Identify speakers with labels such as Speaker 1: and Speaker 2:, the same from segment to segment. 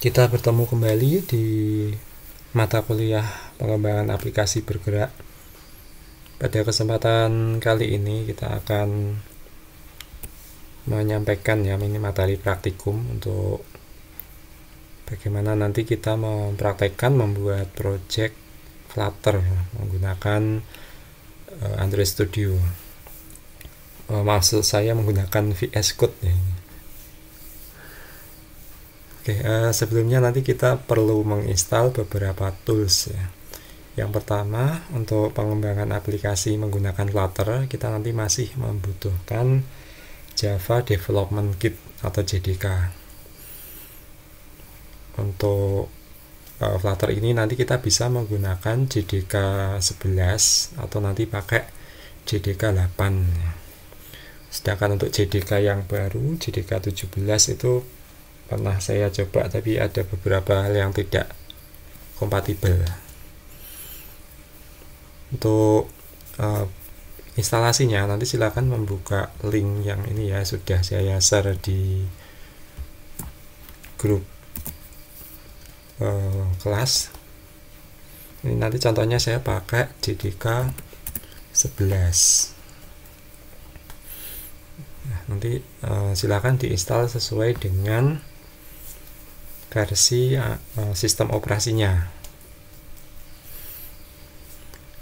Speaker 1: Kita bertemu kembali di mata kuliah pengembangan aplikasi bergerak. Pada kesempatan kali ini kita akan menyampaikan ya ini materi praktikum untuk bagaimana nanti kita mempraktekkan membuat project Flutter menggunakan uh, Android Studio. Uh, maksud saya menggunakan VS Code ya. Oke, uh, sebelumnya nanti kita perlu menginstal beberapa tools ya. Yang pertama, untuk pengembangan aplikasi menggunakan Flutter, kita nanti masih membutuhkan Java Development Kit atau JDK. Untuk uh, Flutter ini nanti kita bisa menggunakan JDK 11 atau nanti pakai JDK 8 sedangkan untuk JDK yang baru JDK 17 itu pernah saya coba tapi ada beberapa hal yang tidak kompatibel. Untuk uh, instalasinya nanti silakan membuka link yang ini ya sudah saya share di grup uh, kelas. Ini nanti contohnya saya pakai JDK 11 nah, nanti uh, silakan diinstal sesuai dengan versi uh, sistem operasinya.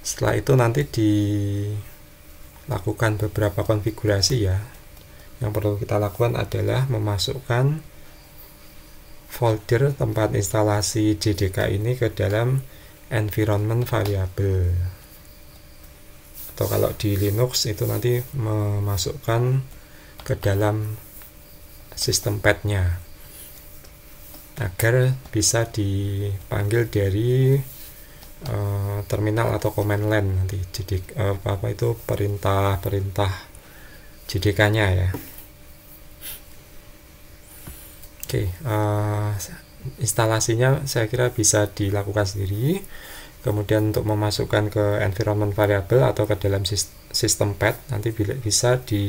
Speaker 1: Setelah itu nanti dilakukan beberapa konfigurasi ya. Yang perlu kita lakukan adalah memasukkan folder tempat instalasi JDK ini ke dalam environment variable. Atau kalau di Linux itu nanti memasukkan ke dalam sistem padnya agar bisa dipanggil dari uh, terminal atau command line nanti jadi uh, apa, apa itu perintah perintah JDK nya ya Oke, uh, instalasinya saya kira bisa dilakukan sendiri. Kemudian untuk memasukkan ke environment variable atau ke dalam sistem pad nanti bisa di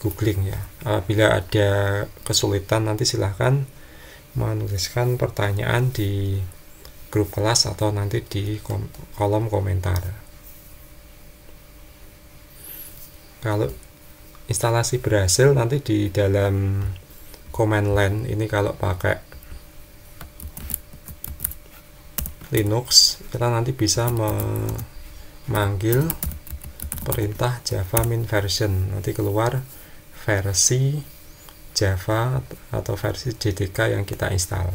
Speaker 1: googling ya. Bila ada kesulitan nanti silahkan menuliskan pertanyaan di grup kelas atau nanti di kolom komentar. Kalau instalasi berhasil nanti di dalam command line ini kalau pakai Linux kita nanti bisa memanggil perintah java min version nanti keluar versi java atau versi jdk yang kita install.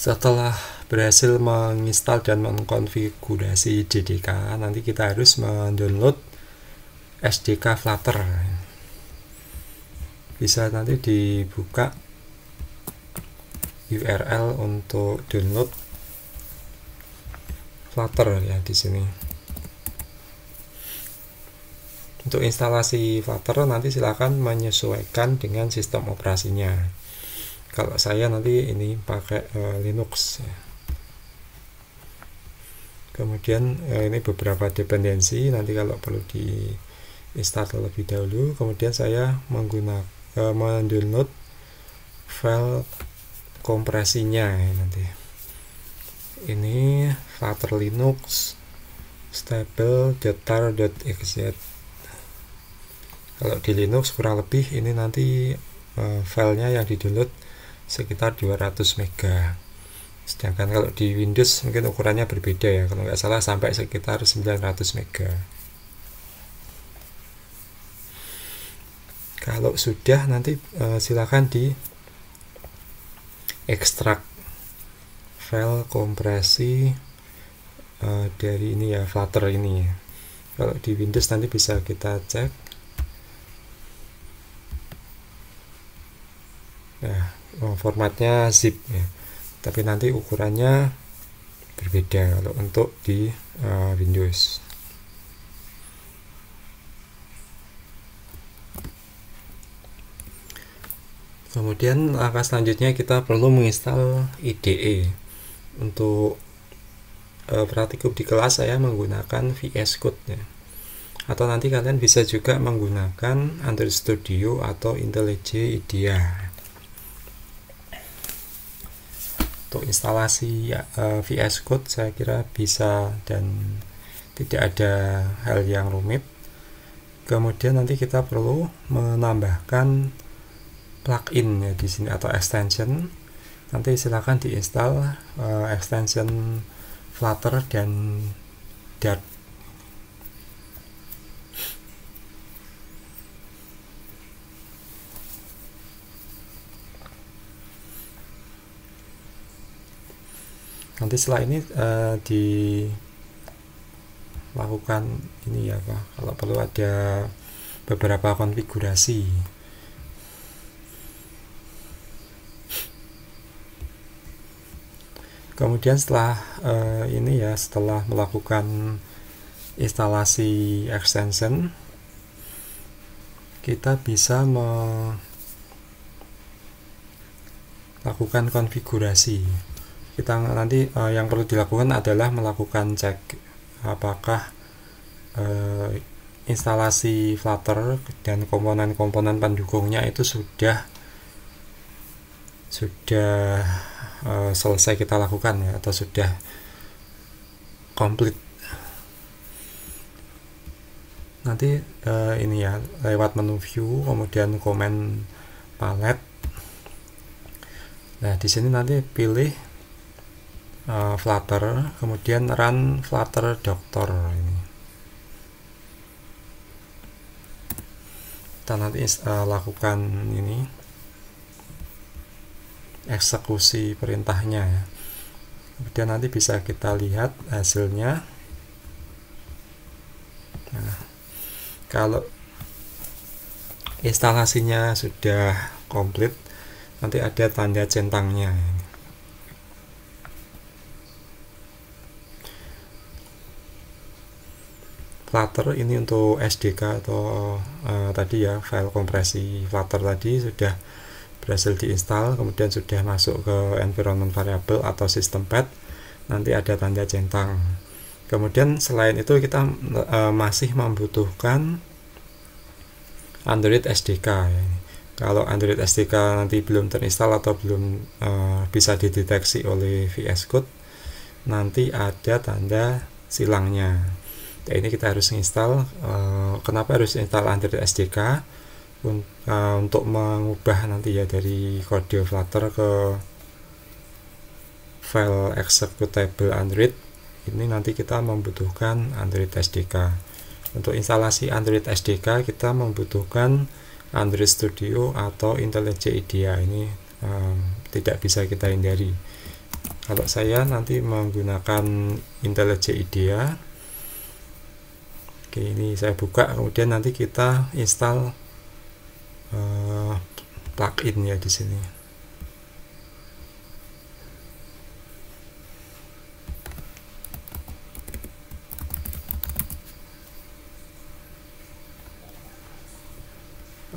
Speaker 1: Setelah berhasil menginstal dan mengkonfigurasi JDK nanti kita harus mendownload SDK Flutter. Bisa nanti dibuka URL untuk download Flutter ya di sini. Untuk instalasi Flutter nanti silakan menyesuaikan dengan sistem operasinya. Kalau saya nanti ini pakai uh, Linux ya. Kemudian eh, ini beberapa dependensi nanti kalau perlu di install terlebih dahulu. Kemudian saya menggunakan eh, mendownload file kompresinya ya, nanti ini flutter linux stable.tar.xz kalau di linux kurang lebih ini nanti eh, filenya yang di download sekitar 200 mega. Sedangkan kalau di Windows mungkin ukurannya berbeda ya kalau nggak salah sampai sekitar 900 mega. Kalau sudah nanti uh, silakan di ekstrak file kompresi uh, dari ini ya Flutter ini. Kalau di Windows nanti bisa kita cek. Nah oh, formatnya zip ya. Tapi nanti ukurannya berbeda kalau untuk di uh, Windows. Kemudian langkah selanjutnya kita perlu menginstal IDE untuk uh, praktikum di kelas saya menggunakan VS Code ya. atau nanti kalian bisa juga menggunakan Android Studio atau IntelliJ IDEA. Untuk instalasi uh, eh, VS Code saya kira bisa dan tidak ada hal yang rumit. Kemudian nanti kita perlu menambahkan plugin ya di sini atau extension nanti silakan diinstal uh, extension Flutter dan Dart. Nanti setelah ini uh, dilakukan ini ya Pak. Kalau perlu ada beberapa konfigurasi kemudian setelah uh, ini ya setelah melakukan instalasi extension kita bisa melakukan konfigurasi. Kita nanti uh, yang perlu dilakukan adalah melakukan cek apakah uh, instalasi Flutter dan komponen-komponen pendukungnya itu sudah sudah uh, selesai kita lakukan ya atau sudah komplit. Nanti uh, ini ya lewat menu view kemudian komen palet. Nah di sini nanti pilih uh, Flutter kemudian run Flutter Doctor ini. Kita nanti uh, lakukan ini eksekusi perintahnya ya. Kemudian nanti bisa kita lihat hasilnya. Nah, kalau instalasinya sudah komplit nanti ada tanda centangnya Flutter ini untuk SDK atau uh, tadi ya file kompresi Flutter tadi sudah berhasil diinstal kemudian sudah masuk ke environment variable atau system path nanti ada tanda centang. Kemudian selain itu kita uh, masih membutuhkan Android SDK ya. kalau Android SDK nanti belum terinstall atau belum uh, bisa dideteksi oleh VS Code nanti ada tanda silangnya. Ya ini kita harus install uh, kenapa harus install Android SDK Uh, untuk mengubah nanti ya dari kode Flutter ke file executable Android ini nanti kita membutuhkan Android SDK untuk instalasi Android SDK kita membutuhkan Android Studio atau IntelliJ IDEA ini um, tidak bisa kita hindari. Kalau saya nanti menggunakan IntelliJ IDEA Oke, ini saya buka kemudian nanti kita install uh, plugin ya di sini.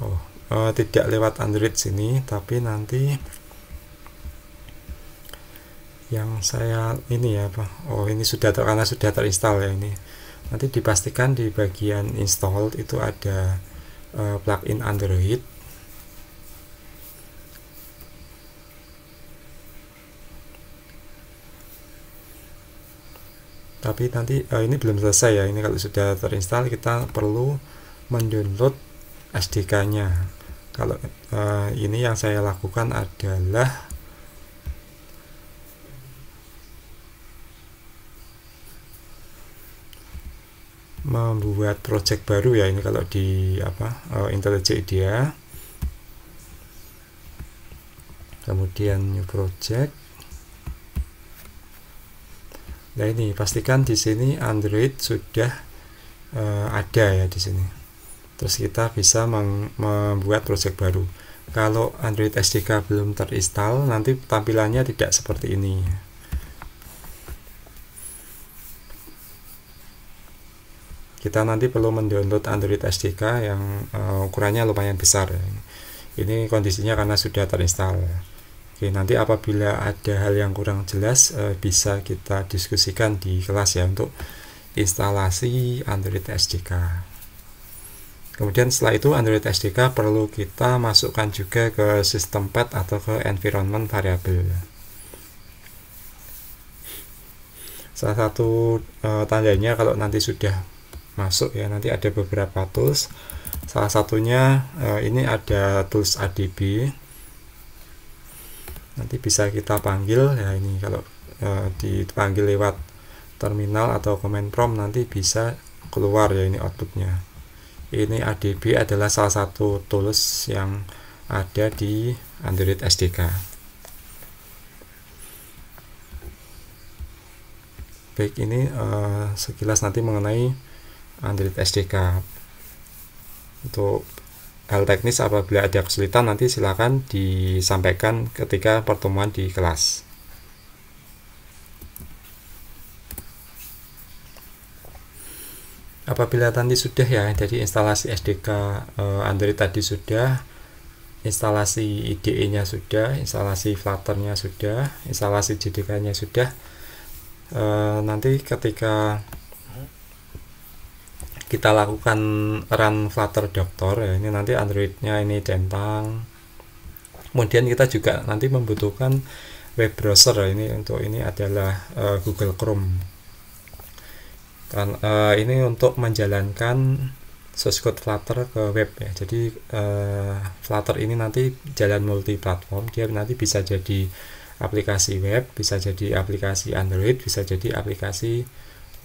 Speaker 1: Oh, uh, tidak lewat Android sini, tapi nanti yang saya ini ya, Pak. Oh, ini sudah karena sudah terinstall ya ini nanti dipastikan di bagian install itu ada uh, plugin Android. Tapi nanti uh, ini belum selesai ya. Ini kalau sudah terinstall kita perlu mendownload SDK nya kalau uh, ini yang saya lakukan adalah membuat project baru ya ini kalau di apa uh, IntelliJ IDEA. Kemudian new project. Nah ini pastikan di sini Android sudah uh, ada ya di sini. Terus kita bisa membuat project baru. Kalau Android SDK belum terinstall nanti tampilannya tidak seperti ini kita nanti perlu mendownload Android SDK yang uh, ukurannya lumayan besar ini kondisinya karena sudah terinstall Oke, nanti apabila ada hal yang kurang jelas uh, bisa kita diskusikan di kelas ya untuk instalasi Android SDK kemudian setelah itu Android SDK perlu kita masukkan juga ke sistem path atau ke environment variable salah satu e, tandanya kalau nanti sudah masuk ya nanti ada beberapa tools. Salah satunya e, ini ada tools ADB nanti bisa kita panggil ya ini kalau e, dipanggil lewat terminal atau command prompt nanti bisa keluar ya ini outputnya. Ini ADB adalah salah satu tools yang ada di Android SDK baik ini uh, sekilas nanti mengenai Android SDK untuk hal teknis apabila ada kesulitan nanti silakan disampaikan ketika pertemuan di kelas. Apabila nanti sudah ya jadi instalasi SDK eh, Android tadi sudah instalasi IDE nya sudah instalasi Flutter nya sudah instalasi JDK nya sudah Eh, nanti ketika kita lakukan run Flutter Doctor ya. Ini nanti Androidnya ini centang. Kemudian kita juga nanti membutuhkan web browser ya. Ini untuk ini adalah uh, Google Chrome. Kan uh, ini untuk menjalankan source code Flutter ke web ya. Jadi uh, Flutter ini nanti jalan multi platform dia nanti bisa jadi aplikasi web, bisa jadi aplikasi Android, bisa jadi aplikasi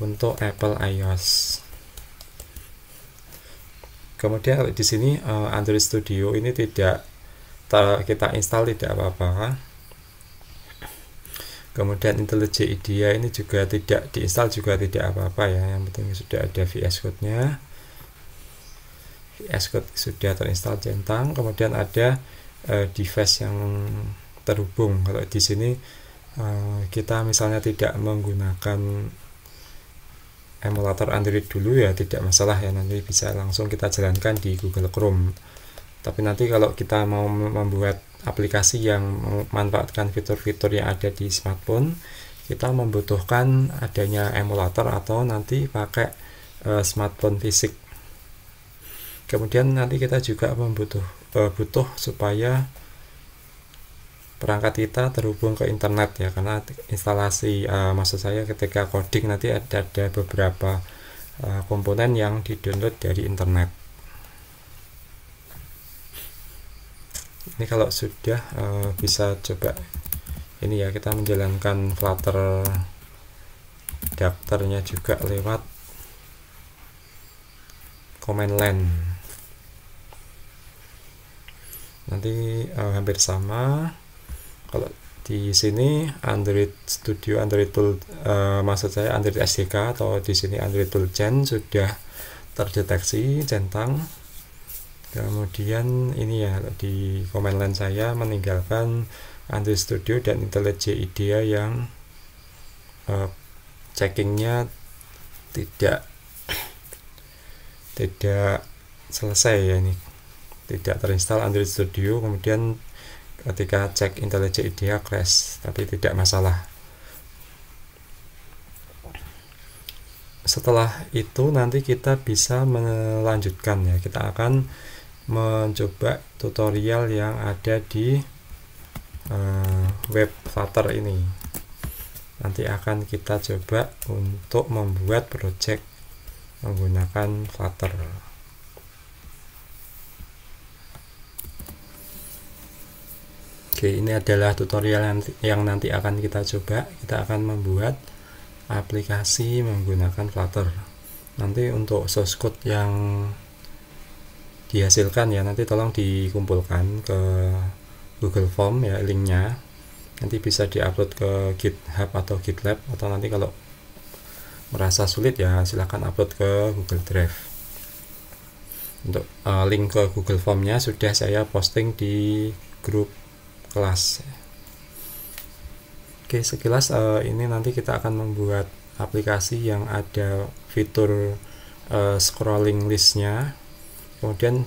Speaker 1: untuk Apple iOS. Kemudian di sini uh, Android Studio ini tidak kita install tidak apa-apa. Kemudian IntelliJ IDEA ini juga tidak diinstal juga tidak apa-apa ya. Yang penting sudah ada VS Code-nya. VS Code sudah terinstall centang. Kemudian ada uh, device yang terhubung kalau di sini uh, kita misalnya tidak menggunakan emulator Android dulu ya tidak masalah ya nanti bisa langsung kita jalankan di Google Chrome. Tapi nanti kalau kita mau membuat aplikasi yang memanfaatkan fitur-fitur yang ada di smartphone kita membutuhkan adanya emulator atau nanti pakai uh, smartphone fisik. Kemudian nanti kita juga membutuh uh, butuh supaya perangkat kita terhubung ke internet ya karena instalasi uh, maksud saya ketika coding nanti ada, ada beberapa uh, komponen yang di-download dari internet. Ini kalau sudah uh, bisa coba ini ya kita menjalankan flutter daftarnya juga lewat command line. Nanti uh, hampir sama kalau di sini Android Studio Android Tool uh, maksud saya Android SDK atau di sini Android Tool Gen sudah terdeteksi centang. Kemudian ini ya di command line saya meninggalkan Android Studio dan IntelliJ IDEA yang uh, checkingnya tidak tidak selesai ya ini. Tidak terinstall Android Studio kemudian ketika cek IntelliJ IDEA crash tapi tidak masalah. Setelah itu nanti kita bisa melanjutkan ya. Kita akan mencoba tutorial yang ada di uh, web Flutter ini. Nanti akan kita coba untuk membuat project menggunakan Flutter Oke, ini adalah tutorial yang nanti akan kita coba. Kita akan membuat aplikasi menggunakan Flutter. Nanti untuk source code yang dihasilkan ya nanti tolong dikumpulkan ke Google Form ya linknya. Nanti bisa diupload ke GitHub atau GitLab atau nanti kalau merasa sulit ya silahkan upload ke Google Drive. Untuk uh, link ke Google Formnya sudah saya posting di grup kelas oke sekilas uh, ini nanti kita akan membuat aplikasi yang ada fitur uh, scrolling listnya kemudian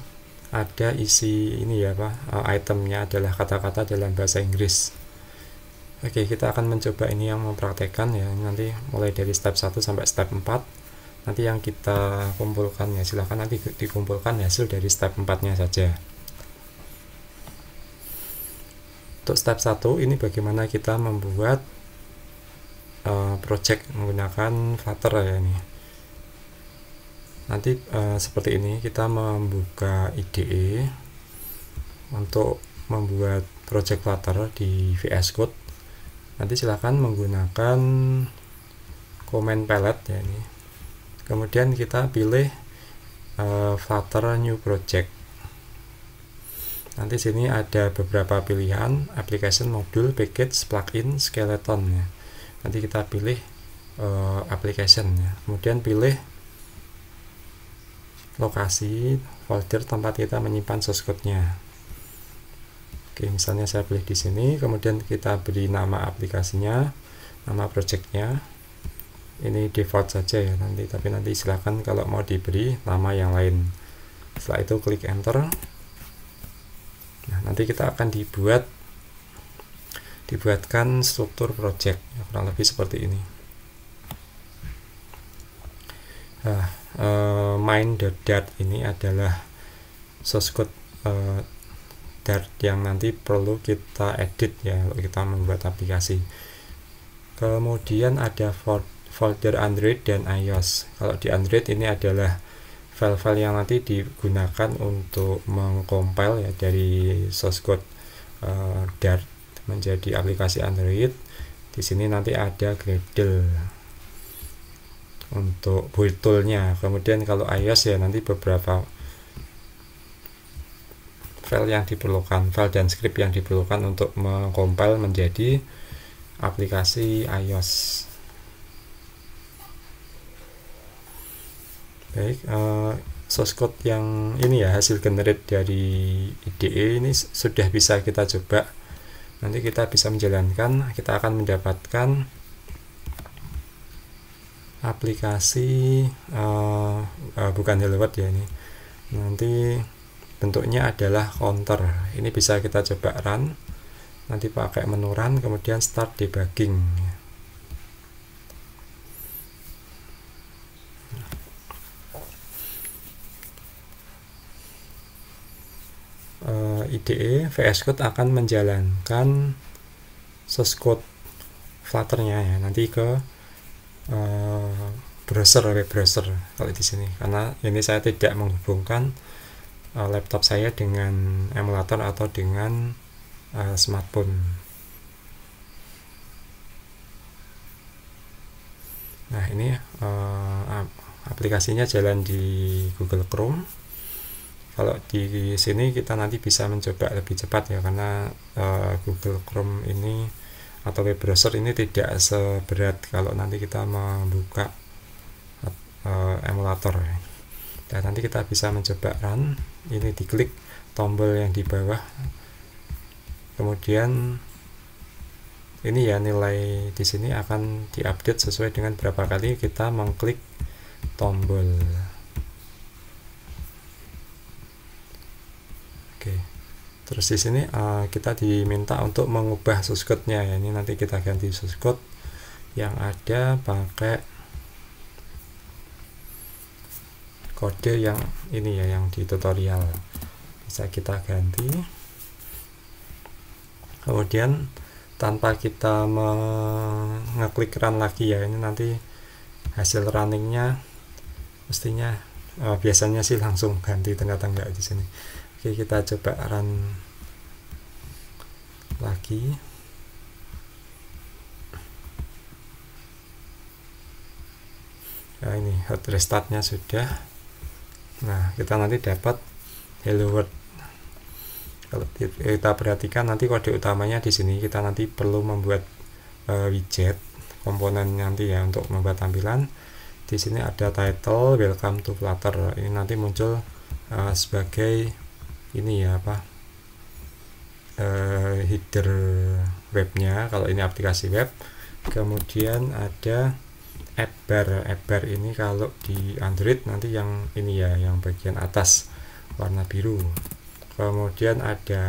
Speaker 1: ada isi ini ya pak uh, itemnya adalah kata-kata dalam bahasa Inggris Oke, kita akan mencoba ini yang mempraktekkan ya. Nanti mulai dari step 1 sampai step 4. nanti yang kita kumpulkan ya silahkan nanti dikumpulkan hasil dari step 4 nya saja untuk step 1 ini bagaimana kita membuat uh, project menggunakan Flutter ya ini. Nanti uh, seperti ini kita membuka IDE untuk membuat project Flutter di VS Code. Nanti silahkan menggunakan comment palette ya ini. Kemudian kita pilih uh, Flutter New Project nanti sini ada beberapa pilihan application module package plugin skeleton ya nanti kita pilih uh, application ya kemudian pilih lokasi folder tempat kita menyimpan source code-nya Oke, misalnya saya pilih di sini, kemudian kita beri nama aplikasinya, nama projectnya. Ini default saja ya nanti, tapi nanti silahkan kalau mau diberi nama yang lain. Setelah itu klik enter. Nah, nanti kita akan dibuat dibuatkan struktur project ya, kurang lebih seperti ini. Nah, uh, main.dart ini adalah source code uh, Dart yang nanti perlu kita edit ya kalau kita membuat aplikasi. Kemudian ada folder Android dan iOS. Kalau di Android ini adalah file-file yang nanti digunakan untuk mengcompile ya dari source code uh, Dart menjadi aplikasi Android. Di sini nanti ada Gradle untuk build toolnya. Kemudian kalau iOS ya nanti beberapa file yang diperlukan, file dan script yang diperlukan untuk mengcompile menjadi aplikasi iOS. Baik, uh, source code yang ini ya hasil generate dari IDE ini sudah bisa kita coba. Nanti kita bisa menjalankan, kita akan mendapatkan aplikasi uh, uh, bukan Hello World ya ini. Nanti bentuknya adalah counter ini bisa kita coba run nanti pakai menu run kemudian start debugging eh, IDE VS Code akan menjalankan source code Flutternya ya nanti ke uh, browser web browser kalau di sini karena ini saya tidak menghubungkan uh, laptop saya dengan emulator atau dengan uh, smartphone. Nah ini uh, aplikasinya jalan di Google Chrome. Kalau di sini kita nanti bisa mencoba lebih cepat ya karena uh, Google Chrome ini atau web browser ini tidak seberat kalau nanti kita membuka uh, emulator. Dan nanti kita bisa mencoba run ini diklik tombol yang di bawah kemudian ini ya nilai di sini akan diupdate sesuai dengan berapa kali kita mengklik tombol terus di sini uh, kita diminta untuk mengubah source code-nya. Ya ini nanti kita ganti source code. Yang ada pakai kode yang ini ya yang di tutorial. Bisa kita ganti. Kemudian tanpa kita mengeklik run lagi ya ini nanti hasil runningnya mestinya uh, biasanya sih langsung ganti ternyata enggak di sini oke kita coba run lagi. Nah ini hot restartnya sudah. Nah kita nanti dapat hello world. Kalau kita perhatikan nanti kode utamanya di sini. Kita nanti perlu membuat uh, widget komponen nanti ya untuk membuat tampilan. Di sini ada title welcome to flutter. Ini nanti muncul uh, sebagai ini ya apa uh, header webnya. Kalau ini aplikasi web kemudian ada app bar. App bar ini kalau di Android nanti yang ini ya yang bagian atas warna biru. Kemudian ada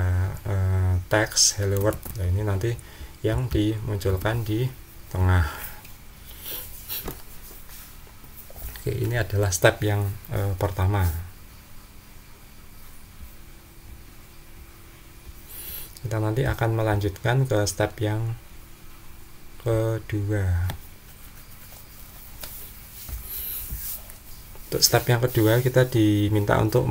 Speaker 1: uh, teks hello world. Nah, ini nanti yang dimunculkan di tengah. Oke, ini adalah step yang uh, pertama. Kita nanti akan melanjutkan ke step yang kedua. Untuk step yang kedua kita diminta untuk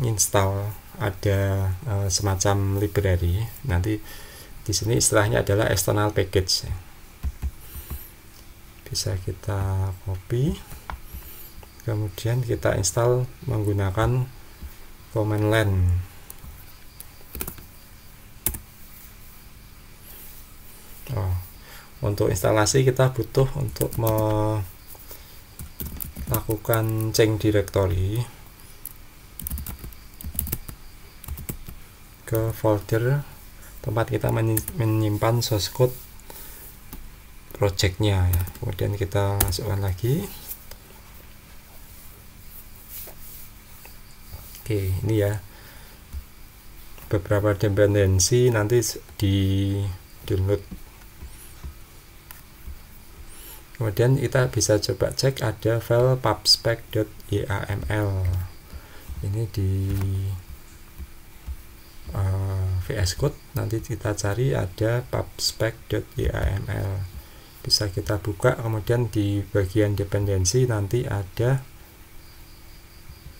Speaker 1: menginstal ada uh, semacam library. Nanti di sini istilahnya adalah external package bisa kita copy kemudian kita install menggunakan command line oh, untuk instalasi kita butuh untuk melakukan change directory ke folder tempat kita menyimpan source code projectnya ya. Kemudian kita masukkan lagi. Oke ini ya. Beberapa dependensi nanti di download kemudian kita bisa coba cek ada file pubspec.yaml ini di uh, eh, VS Code. Nanti kita cari ada pubspec.yaml bisa kita buka. Kemudian di bagian dependensi nanti ada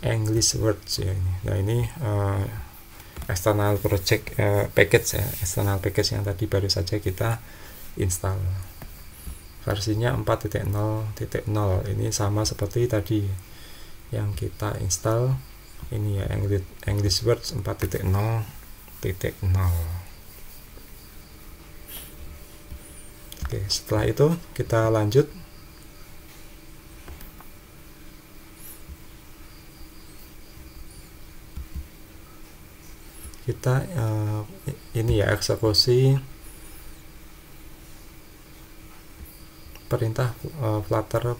Speaker 1: English words ya ini. Nah ini uh, external project uh, package ya. External package yang tadi baru saja kita install versinya 4.0.0 ini sama seperti tadi yang kita install. Ini ya English, English Words 4.0.0 Oke, setelah itu kita lanjut. Kita uh, ini ya eksekusi perintah uh, flutter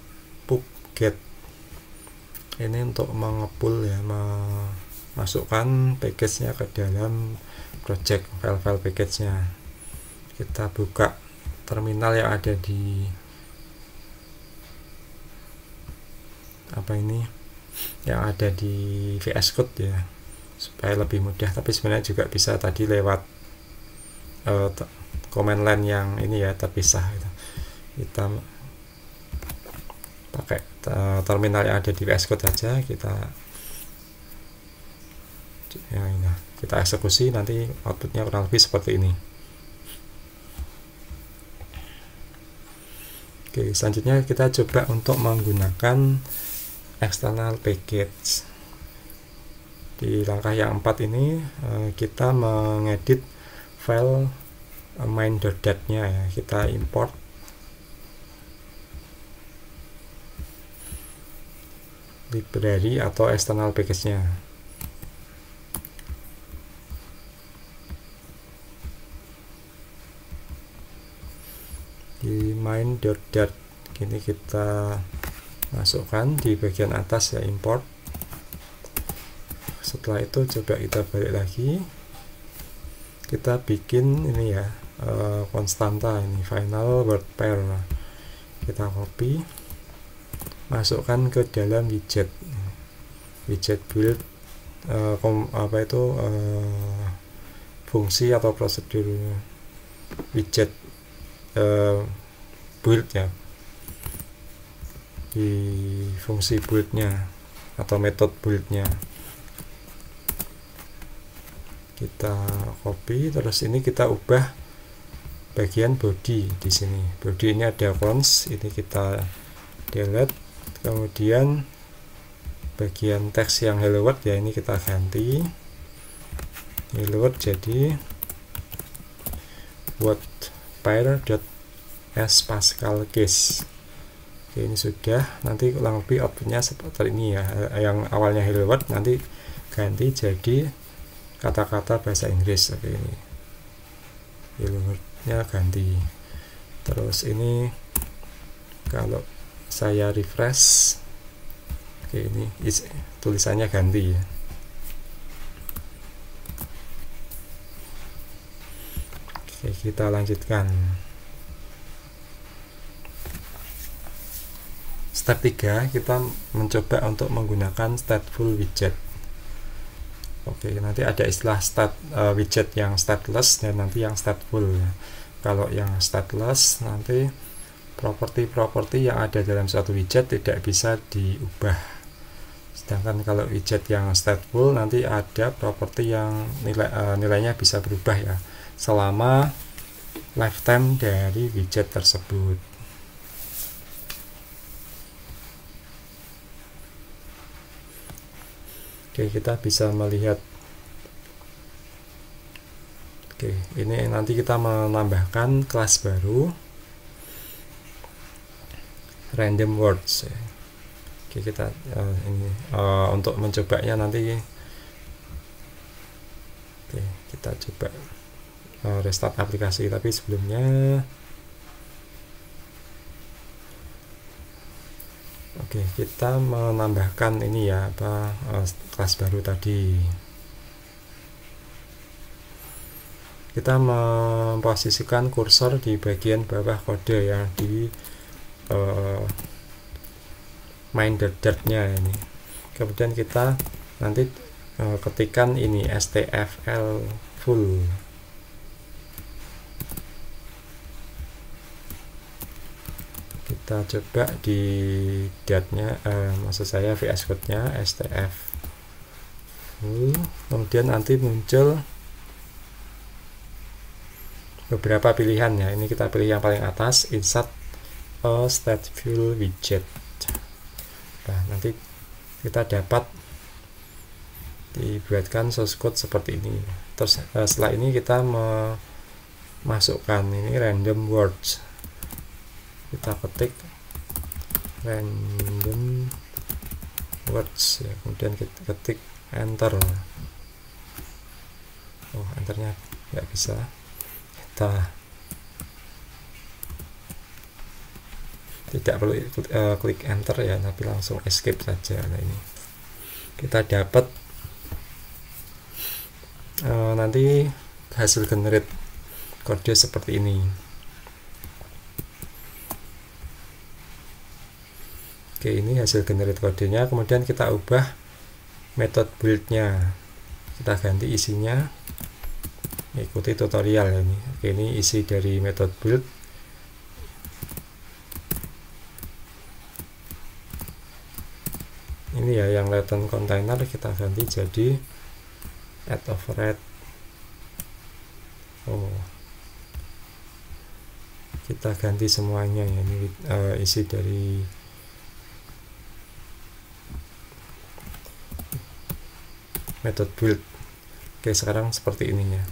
Speaker 1: pub get ini untuk mengepul ya memasukkan package-nya ke dalam project file-file package-nya. Kita buka terminal yang ada di apa ini yang ada di VS Code ya supaya lebih mudah. Tapi sebenarnya juga bisa tadi lewat uh, command line yang ini ya terpisah gitu. Kita pakai uh, terminal yang ada di VS Code saja kita ya ini kita eksekusi nanti outputnya kurang lebih seperti ini Oke, selanjutnya kita coba untuk menggunakan external package. Di langkah yang empat ini eh, kita mengedit file eh, main.dat-nya ya. Kita import library atau external package-nya. di main dot dot. Ini kita masukkan di bagian atas ya import. Setelah itu coba kita balik lagi. Kita bikin ini ya uh, konstanta ini final word pair. Kita copy masukkan ke dalam widget. Widget build uh, kom, apa itu uh, fungsi atau prosedur widget uh, build ya. Di fungsi buildnya atau metode buildnya. Kita copy terus ini kita ubah bagian body di sini. Body ini ada fonts ini kita delete kemudian bagian teks yang hello world ya ini kita ganti. Hello world jadi word pair dot s pascal case. Oke, ini sudah. Nanti kurang lebih outputnya seperti ini ya. Yang awalnya hello world nanti ganti jadi kata-kata bahasa Inggris. Oke ini. Hello world-nya ganti. Terus ini kalau saya refresh. Oke ini tulisannya ganti ya. Oke kita lanjutkan. Step 3 kita mencoba untuk menggunakan stateful widget. Oke, nanti ada istilah stat uh, widget yang stateless dan nanti yang stateful. Kalau yang stateless nanti properti-properti yang ada dalam suatu widget tidak bisa diubah. Sedangkan kalau widget yang stateful nanti ada properti yang nilai uh, nilainya bisa berubah ya selama lifetime dari widget tersebut. Oke, kita bisa melihat Oke, ini nanti kita menambahkan kelas baru random words ya. Oke, kita uh, ini uh, untuk mencobanya nanti Oke, kita coba uh, restart aplikasi tapi sebelumnya Oke, kita menambahkan ini ya apa uh, kelas baru tadi. Kita memposisikan kursor di bagian bawah kode yang di uh, main nya ini. Kemudian kita nanti uh, ketikkan ini stfl full. Kita coba di datnya uh, maksud saya VS Code nya STF kemudian nanti muncul beberapa pilihan ya. Ini kita pilih yang paling atas insert a stateful widget. Nah nanti kita dapat dibuatkan source code seperti ini. Terus uh, setelah ini kita memasukkan ini random words. Kita ketik random words ya. Kemudian kita ketik enter. Oh enternya nggak bisa. Kita tidak perlu uh, klik enter ya tapi langsung escape saja nah ini. Kita dapat uh, nanti hasil generate kode seperti ini. Oke ini hasil generate kodenya. Kemudian kita ubah metode buildnya. Kita ganti isinya. Ikuti tutorial ini. Oke ini isi dari metode build ini ya yang latent container kita ganti jadi add override oh. Kita ganti semuanya ya ini uh, isi dari method build. Oke sekarang seperti ininya.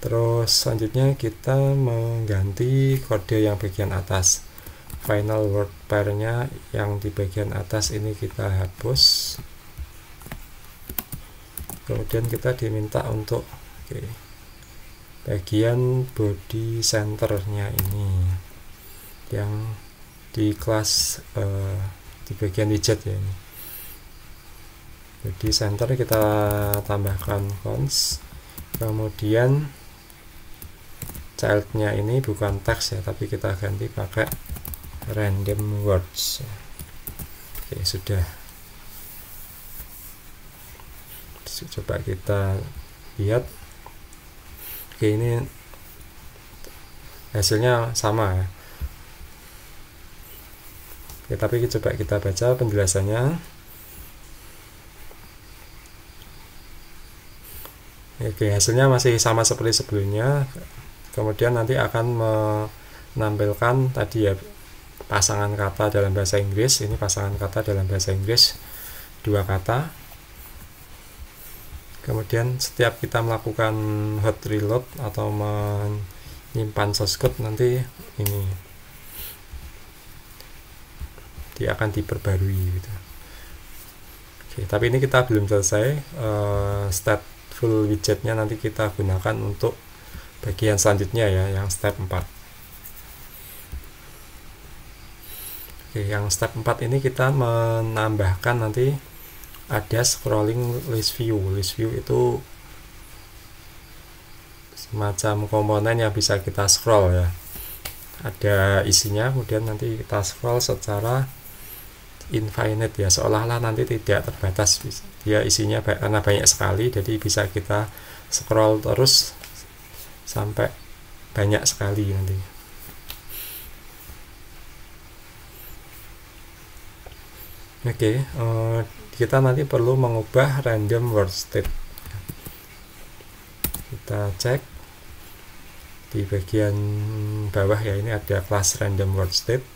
Speaker 1: Terus selanjutnya kita mengganti kode yang bagian atas final word pairnya yang di bagian atas ini kita hapus. Kemudian kita diminta untuk oke bagian body centernya ini yang di kelas uh, di bagian widget ya ini. Jadi center kita tambahkan cons. Kemudian childnya ini bukan teks ya tapi kita ganti pakai random words. Oke sudah. Coba kita lihat. Oke ini hasilnya sama ya. Oke, tapi coba kita baca penjelasannya. Oke, hasilnya masih sama seperti sebelumnya. Kemudian nanti akan menampilkan tadi ya pasangan kata dalam bahasa Inggris. Ini pasangan kata dalam bahasa Inggris dua kata. Kemudian setiap kita melakukan hot reload atau menyimpan source code nanti ini dia akan diperbarui gitu. Oke, tapi ini kita belum selesai uh, step full widgetnya nanti kita gunakan untuk bagian selanjutnya ya yang step 4 Oke, yang step 4 ini kita menambahkan nanti ada scrolling list view. List view itu semacam komponen yang bisa kita scroll ya. Ada isinya kemudian nanti kita scroll secara infinite ya. Seolah-olah nanti tidak terbatas. Dia isinya karena banyak sekali jadi bisa kita scroll terus sampai banyak sekali nanti oke okay, uh, eh, kita nanti perlu mengubah random word state. Kita cek di bagian bawah ya ini ada kelas random word state.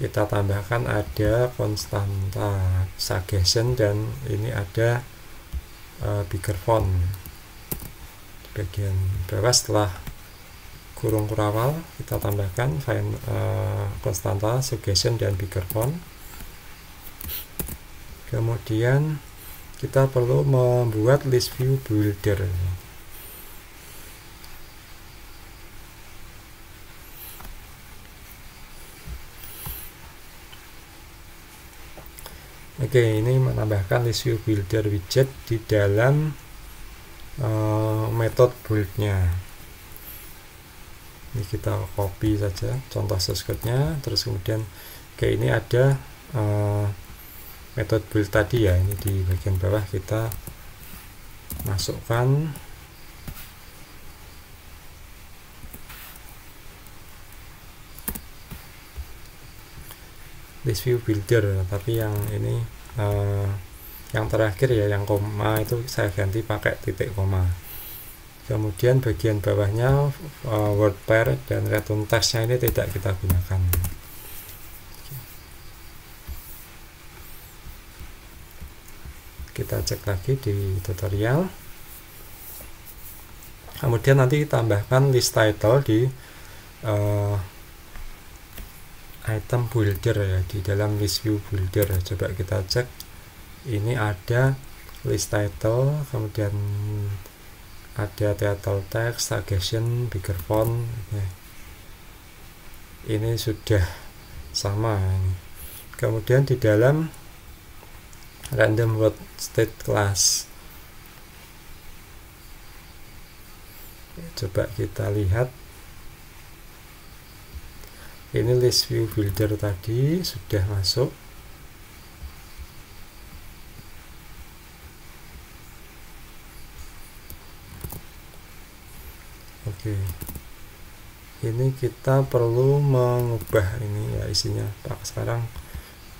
Speaker 1: Kita tambahkan ada konstanta suggestion dan ini ada uh, bigger font. Di bagian bawah setelah kurung kurawal kita tambahkan find uh, konstanta suggestion dan bigger font kemudian kita perlu membuat list view builder Oke, ini menambahkan list view builder widget di dalam uh, metode buildnya. Ini kita copy saja contoh shortcutnya, terus kemudian oke ini ada uh, metode build tadi ya. Ini di bagian bawah kita masukkan list view builder tapi yang ini uh, yang terakhir ya yang koma itu saya ganti pakai titik koma kemudian bagian bawahnya uh, word pair dan return textnya ini tidak kita gunakan kita cek lagi di tutorial. Kemudian nanti tambahkan list title di uh, item builder ya di dalam list view builder coba kita cek. Ini ada list title kemudian ada title text suggestion bigger font ya. ini sudah sama kemudian di dalam random word state class. Coba kita lihat. Ini list view builder tadi sudah masuk. Oke. Ini kita perlu mengubah ini ya isinya. Pak sekarang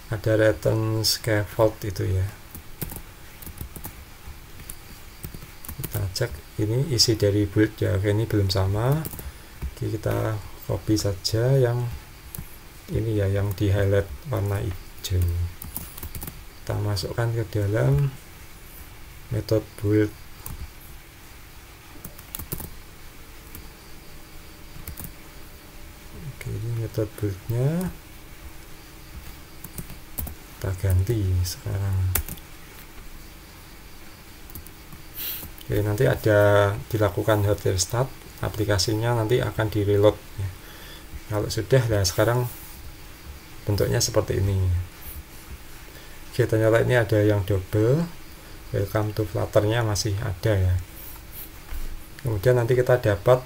Speaker 1: ada return scaffold itu ya. Kita cek ini isi dari build ya. Oke ini belum sama. Oke, kita copy saja yang ini ya yang di highlight warna hijau. Kita masukkan ke dalam metode build. Oke ini metode buildnya ganti sekarang. Oke nanti ada dilakukan hot start aplikasinya nanti akan di reload kalau sudah nah sekarang bentuknya seperti ini. Oke ternyata ini ada yang double. Welcome to flutternya masih ada ya. Kemudian nanti kita dapat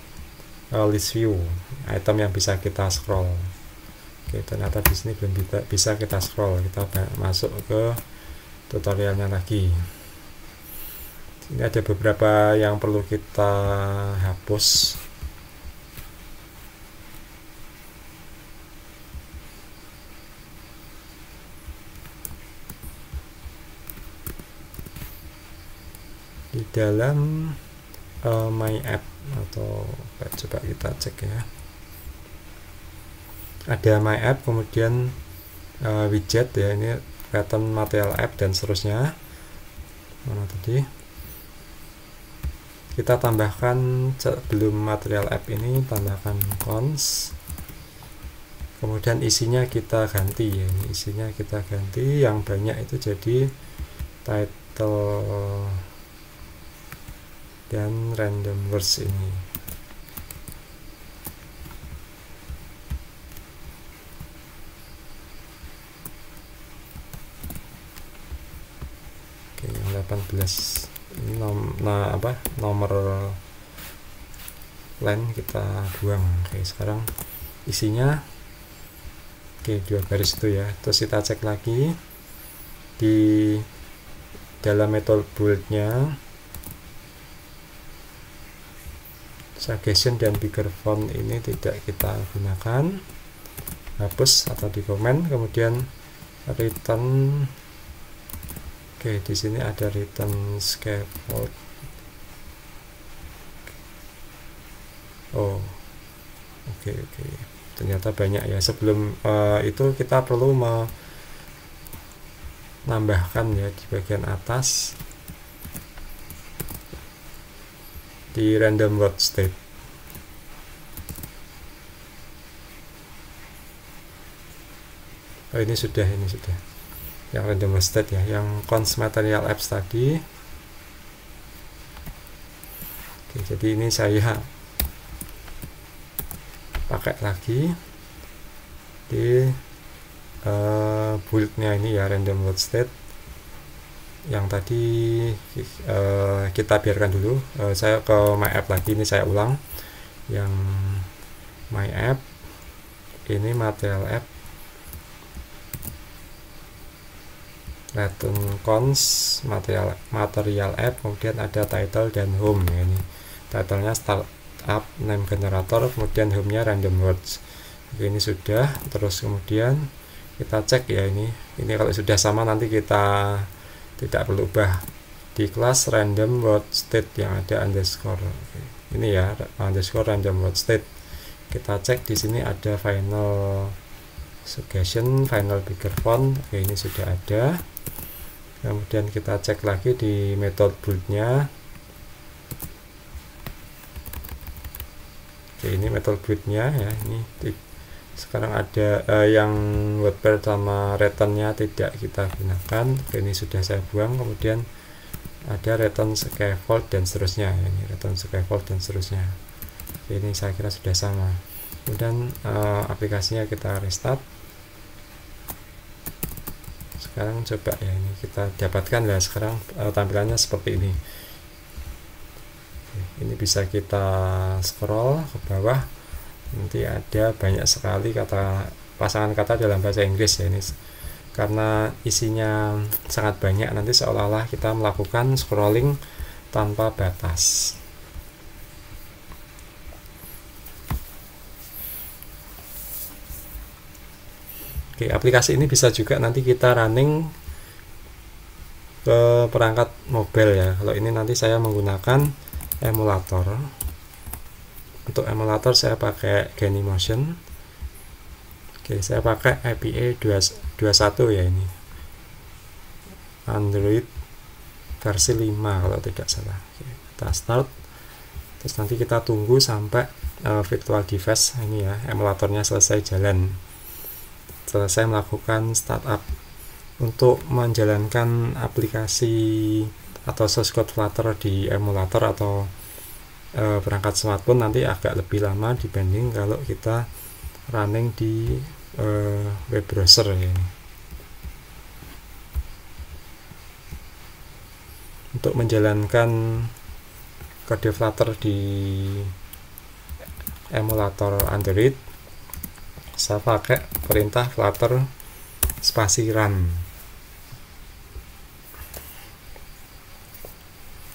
Speaker 1: uh, list view item yang bisa kita scroll oke ternyata di sini belum bisa, kita scroll. Kita masuk ke tutorialnya lagi. Ini ada beberapa yang perlu kita hapus. Di dalam uh, my app atau coba kita cek ya ada my app kemudian uh, widget ya ini pattern material app dan seterusnya. Mana tadi? Kita tambahkan sebelum material app ini tambahkan cons. Kemudian isinya kita ganti ya ini isinya kita ganti. Yang banyak itu jadi title dan random words ini oke yang 18 ini nom nah apa nomor line kita buang. Oke sekarang isinya oke dua garis itu ya. Terus kita cek lagi di dalam metode buildnya suggestion dan bigger font ini tidak kita gunakan. Hapus atau di komen. Kemudian return oke di sini ada return scaffold. Oh oke oke. Ternyata banyak ya. Sebelum uh, itu kita perlu menambahkan ya di bagian atas di random word state. Oh ini sudah ini sudah yang random state ya. Yang cons material apps tadi. Oke, jadi ini saya pakai lagi di uh, buildnya ini ya random word state. Yang tadi uh, kita biarkan dulu. Uh, saya ke my app lagi ini saya ulang. Yang my app ini material app return cons material material app kemudian ada title dan home. Ya ini titlenya startup name generator kemudian home nya random words. Oke, ini sudah terus kemudian kita cek ya ini. Ini kalau sudah sama nanti kita tidak perlu ubah. Di kelas random word state yang ada underscore. Oke. ini ya underscore random word state. Kita cek di sini ada final suggestion final bigger font. Oke, ini sudah ada kemudian kita cek lagi di method buildnya. Oke, ini method buildnya ya. Ini sekarang ada uh, yang word sama returnnya tidak kita gunakan. Ini sudah saya buang. Kemudian ada return scaffold dan seterusnya. Ini return scaffold dan seterusnya. Ini saya kira sudah sama. Kemudian uh, aplikasinya kita restart sekarang coba ya ini kita dapatkan ya sekarang uh, tampilannya seperti ini. Ini bisa kita scroll ke bawah. Nanti ada banyak sekali kata pasangan kata dalam bahasa Inggris ya ini. Karena isinya sangat banyak nanti seolah-olah kita melakukan scrolling tanpa batas Oke, aplikasi ini bisa juga nanti kita running ke perangkat mobile ya. Kalau ini nanti saya menggunakan emulator. Untuk emulator saya pakai Genymotion oke saya pakai IPA 21 ya ini. Android versi 5 kalau tidak salah. Oke, kita start. Terus nanti kita tunggu sampai uh, virtual device ini ya emulatornya selesai jalan selesai melakukan startup untuk menjalankan aplikasi atau source code Flutter di emulator atau e, perangkat smartphone nanti agak lebih lama dibanding kalau kita running di e, web browser ya. Untuk menjalankan kode Flutter di emulator Android saya pakai perintah Flutter spasi run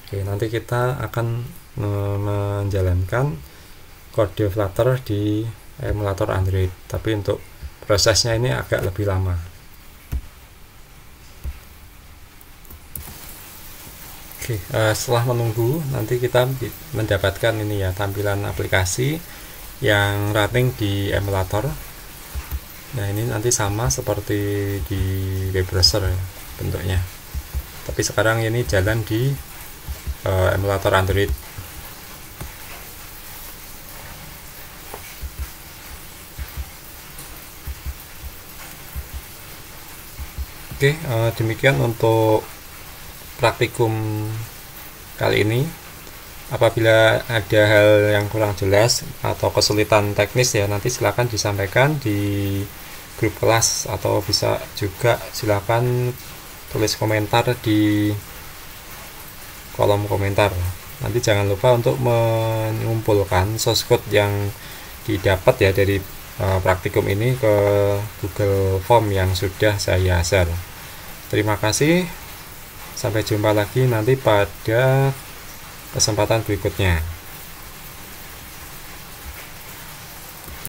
Speaker 1: Oke, nanti kita akan menjalankan kode Flutter di emulator Android tapi untuk prosesnya ini agak lebih lama Oke, uh, setelah menunggu nanti kita mendapatkan ini ya tampilan aplikasi yang running di emulator. Nah, ini nanti sama seperti di web browser ya bentuknya. Tapi sekarang ini jalan di uh, emulator Android. Oke, uh, demikian untuk praktikum kali ini. Apabila ada hal yang kurang jelas atau kesulitan teknis ya nanti silakan disampaikan di grup kelas atau bisa juga silakan tulis komentar di kolom komentar. Nanti jangan lupa untuk mengumpulkan source code yang didapat ya dari uh, praktikum ini ke Google Form yang sudah saya share. Terima kasih. Sampai jumpa lagi nanti pada kesempatan berikutnya.